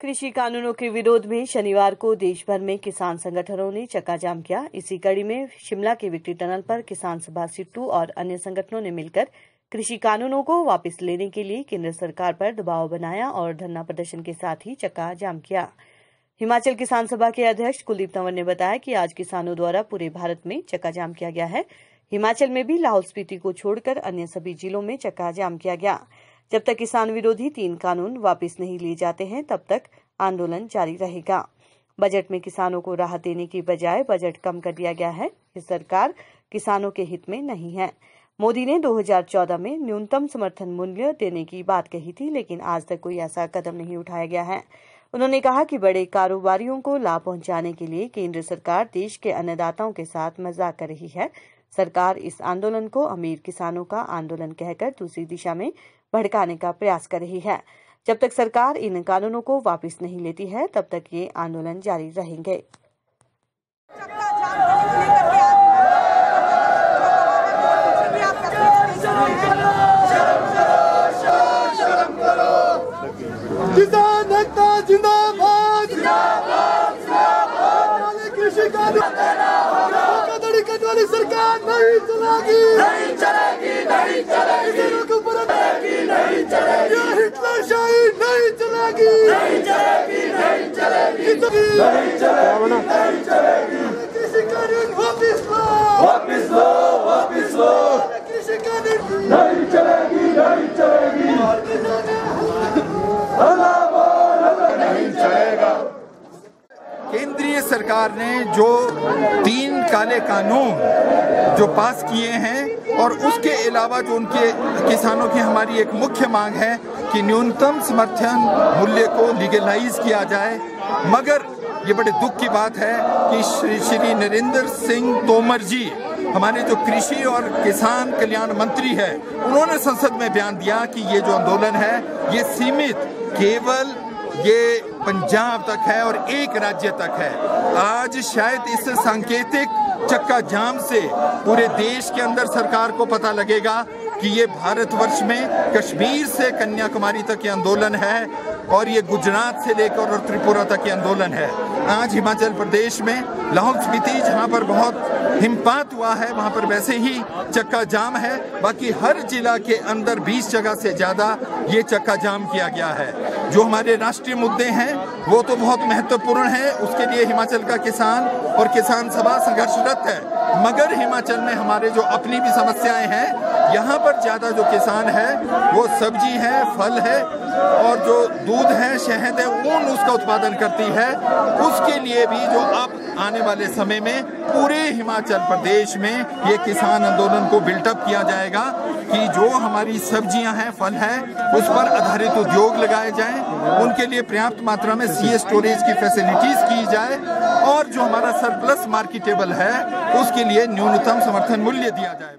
कृषि कानूनों के विरोध में शनिवार को देश भर में किसान संगठनों ने चक्का जाम किया। इसी कड़ी में शिमला के विक्ट्री टनल पर किसान सभा सिट्टू और अन्य संगठनों ने मिलकर कृषि कानूनों को वापस लेने के लिए केंद्र सरकार पर दबाव बनाया और धरना प्रदर्शन के साथ ही चक्का जाम किया। हिमाचल किसान सभा के अध्यक्ष कुलदीप तंवर ने बताया कि आज किसानों द्वारा पूरे भारत में चक्का जाम किया गया है। हिमाचल में भी लाहौल स्पीति को छोड़कर अन्य सभी जिलों में चक्का जाम किया गया। जब तक किसान विरोधी तीन कानून वापस नहीं लिए जाते हैं, तब तक आंदोलन जारी रहेगा। बजट में किसानों को राहत देने की बजाय बजट कम कर दिया गया है। ये सरकार किसानों के हित में नहीं है। मोदी ने 2014 में न्यूनतम समर्थन मूल्य देने की बात कही थी, लेकिन आज तक कोई ऐसा कदम नहीं उठाया गया है। उन्होंने कहा कि बड़े कारोबारियों को लाभ पहुँचाने के लिए केंद्र सरकार देश के अन्नदाताओं के साथ मज़ाक कर रही है। सरकार इस आंदोलन को अमीर किसानों का आंदोलन कहकर दूसरी दिशा में भड़काने का प्रयास कर रही है। जब तक सरकार इन कानूनों को वापस नहीं लेती है तब तक ये आंदोलन जारी रहेंगे। किसान एकता जिंदाबाद। कृषि कानून सरकार नहीं चलेगी। नहीं चलेगी नहीं चलेगी। नहीं चलेगी ये हिटलर शाही नहीं चलेगी नहीं चलेगी नहीं चलेगी नहीं चलेगी नहीं चलेगी कृषि कानून वापस लो वापस लो वापस लो कृषि कानून नहीं चलेगी नहीं चलेगी केंद्रीय सरकार ने जो तीन काले कानून जो पास किए हैं और उसके अलावा जो उनके किसानों की हमारी एक मुख्य मांग है कि न्यूनतम समर्थन मूल्य को लीगलाइज किया जाए। मगर ये बड़े दुख की बात है कि श्री श्री नरेंद्र सिंह तोमर जी, हमारे जो कृषि और किसान कल्याण मंत्री है, उन्होंने संसद में बयान दिया कि ये जो आंदोलन है, ये सीमित, केवल ये पंजाब तक है और एक राज्य तक है। आज शायद इस सांकेतिक चक्का जाम से पूरे देश के अंदर सरकार को पता लगेगा कि ये भारतवर्ष में कश्मीर से कन्याकुमारी तक ये आंदोलन है और ये गुजरात से लेकर और त्रिपुरा तक ये आंदोलन है। आज हिमाचल प्रदेश में लाहौल स्पीति, जहाँ पर बहुत हिमपात हुआ है, वहाँ पर वैसे ही चक्का जाम है। बाकी हर जिला के अंदर 20 जगह से ज़्यादा ये चक्का जाम किया गया है। जो हमारे राष्ट्रीय मुद्दे हैं, वो तो बहुत महत्वपूर्ण है। उसके लिए हिमाचल का किसान और किसान सभा संघर्षरत है। मगर हिमाचल में हमारे जो अपनी भी समस्याएँ हैं, यहाँ पर ज़्यादा जो किसान है, वो सब्ज़ी है, फल है और जो दूध है, शहद है ऊन उसका उत्पादन करती है। उसके लिए भी जो अब आने वाले समय में पूरे हिमाचल प्रदेश में ये किसान आंदोलन को बिल्टअप किया जाएगा कि जो हमारी सब्ज़ियाँ हैं, फल है, उस पर आधारित उद्योग लगाए जाएँ। उनके लिए पर्याप्त मात्रा में सी स्टोरेज की फैसिलिटीज़ की जाए और जो हमारा सरप्लस मार्केटेबल है, उसके लिए न्यूनतम समर्थन मूल्य दिया जाए।